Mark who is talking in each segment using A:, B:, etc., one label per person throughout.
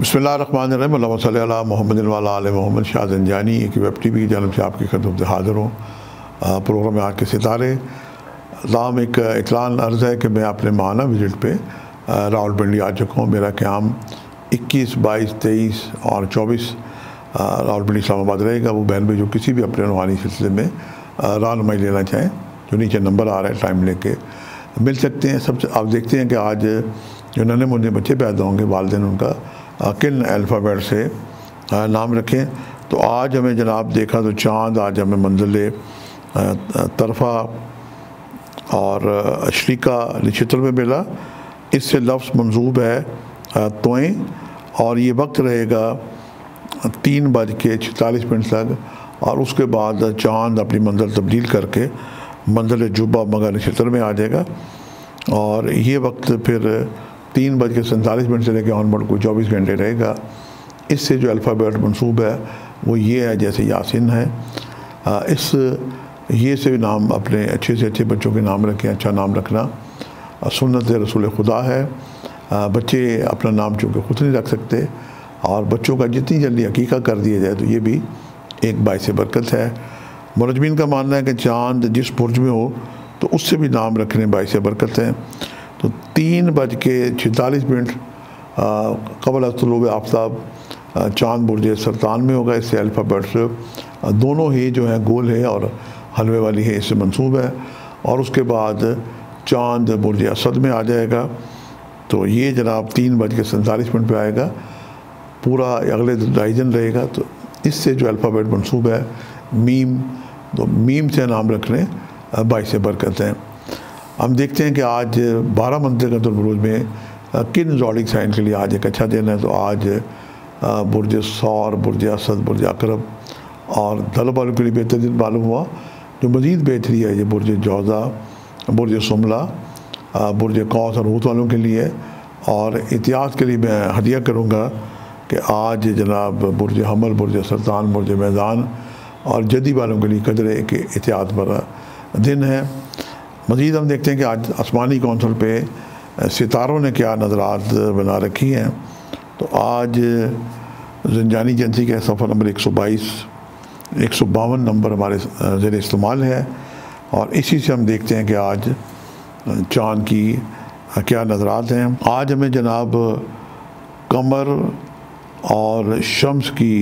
A: बसमीम मोहम्मद मोहम्मद शाह जंजानी एक web T V की जानब से आपकी खदमत से हाज़िर हूँ। प्रोग्राम में आके सितारे। नाम एक इतलान अर्ज़ है कि मैं अपने माना विज़िट पे रावलपिंडी आ चुका हूँ। मेरा क्याम 21, 22, 23 और 24 रावलपिंडी इस्लामाबाद रहेगा। वो बहन भाई जो किसी भी अपने रूहानी सिलसिले में रहनमाई लेना चाहें जो नीचे नंबर आ रहा है टाइम लेके मिल सकते हैं। सबसे आप देखते हैं कि आज जो नन्हे मुन्ने बच्चे पैदा होंगे वालदेन उनका किन अल्फ़ाबेट से नाम रखें। तो आज हमें जनाब देखा तो चाँद, आज हमें मंजिल तरफ़ा और अशरीका नक्षत्र में मिला। इससे लफ्ज़ मंजूब है तोएँ, और ये वक्त रहेगा तीन बज के छतालीस मिनट तक और उसके बाद चाँद अपनी मंजिल तब्दील करके मंजिल जुबा मगर नक्षत्र में आ जाएगा। और ये वक्त फिर तीन बज के सैंतालीस मिनट से लेकर ऑनवर्ड को चौबीस घंटे रहेगा। इससे जो अल्फ़ाबेट मनसूब है, वो ये है जैसे यासिन है। इस, ये से नाम अपने अच्छे से अच्छे बच्चों के नाम रखें अच्छा नाम रखना। सुन्नत रसूल खुदा है। बच्चे अपना नाम चूँकि खुद नहीं रख सकते, और बच्चों का जितनी जल्दी हकीका कर दिया जाए तो ये भी एक बायस बरकत है। मुरजमीन का मानना है कि चाँद जिस बुरज में हो तो उससे भी नाम रखने बायस बरकत है। तो तीन बज के छितालीस मिनट कबल तलब आफ्ताब चाँद, बुरज, सरतान में होगा, इससे अल्फ़ाबेट्स दोनों ही जो है गोल है और हलवे वाली है, इससे मंसूब है। और उसके बाद चाँद, बुरज, असद में आ जाएगा। तो ये जनाब तीन बज के सैंतालीस मिनट पर आएगा। पूरा अगले डाइजन रहेगा तो इससे जो अल्फ़ाबेट मनसूब है, मीम तो मीम से नाम रखने बाईस बरकत हैं। हम देखते हैं कि आज बारह मंदिर का बुरुज में किन जॉडिक साइन के लिए आज एक अच्छा दिन है? तो आज बुरज सौर, बुरज असद, बुरज अकरब और तलब वालों के लिए बेहतर दिन मालूम हुआ। जो मज़ीद बेहतरी है, ये बुरज जौज़ा, बुरज शुमला बुरज कौस और ऊत वालों के लिए और इतिहास के लिए मैं हदिया करूँगा कि आज जनाब बुरज हमल, बुरज सरतान, बुरज मैदान और जदी वालों के लिए कदरे के एहतियात भरा दिन है। मज़ीद हम देखते हैं कि आज आसमानी कौंसल पे सितारों ने क्या नज़रात बना रखी हैं। तो आज जंजानी एजेंसी का सफ़र नंबर एक सौ बाईस, एक सौ बावन नंबर हमारे ज़र इस्तेमाल है। और इसी से हम देखते हैं कि आज चाँद की क्या नज़रात हैं। आज हमें जनाब कमर और शम्स की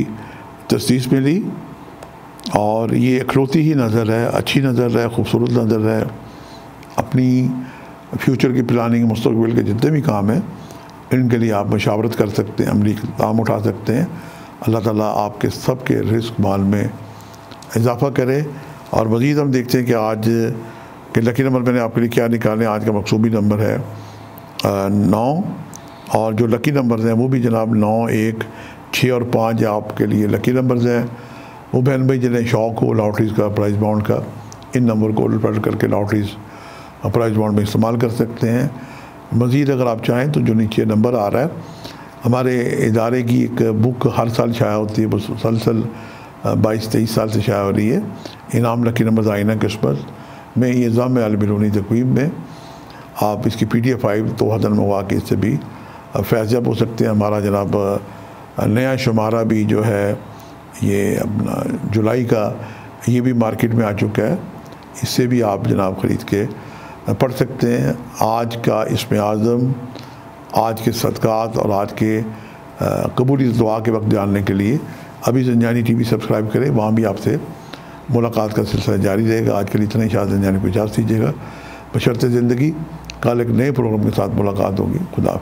A: तस्दीस मिली। और ये अखलौती ही नज़र है, अच्छी नज़र है, खूबसूरत नज़र है। अपनी फ्यूचर की प्लानिंग मुस्तबिल के जितने भी काम हैं, इनके लिए आप मशावरत कर सकते हैं, अमली काम उठा सकते हैं। अल्लाह ताला आपके सब के रिस्क माल में इजाफ़ा करे और मज़ीद हम देखते हैं कि आज के लकी नंबर मैंने आपके लिए क्या निकाले आज का मकसूबी नंबर है नौ और जो लकी नंबर्स हैं वो भी जनाब नौ, एक, छः और पाँच आपके लिए लकी नंबर्स हैं। वो बहन भाई जिन्हें शौक़ हो लॉटरीज़ का प्राइज़ बाउंड का, इन नंबर को करके लॉटरीज़ प्राइज़ बॉन्ड में इस्तेमाल कर सकते हैं। मज़ीद अगर आप चाहें तो जो नीचे नंबर आ रहा है, हमारे इदारे की एक बुक हर साल शाया होती है मुसलसल बाईस तेईस साल से शाया हो रही है। इनाम लकी नंबर आइना किस्मत में ये ज़ाम अलबिलूनी तकवीम में आप इसकी पी डी एफ़ फाइव तो हजन मंगवा के इससे भी फैज़ब हो सकते हैं। हमारा जनाब नया शुमारा भी जो है, ये अपना जुलाई का, ये भी मार्केट में आ चुका है। इससे भी आप जनाब ख़रीद के पढ़ सकते हैं। आज का इसम आज़म, आज के सदक़ात और आज के कबूली दुआ के वक्त जानने के लिए अभी जनजानी टी वी सब्सक्राइब करें। वहाँ भी आपसे मुलाकात का सिलसिला जारी रहेगा। आज के लिए इतना ही। शायद जंजानी को इजाज़ दीजिएगा। बशरत ज़िंदगी, कल एक नए प्रोग्राम के साथ मुलाकात होगी। खुदा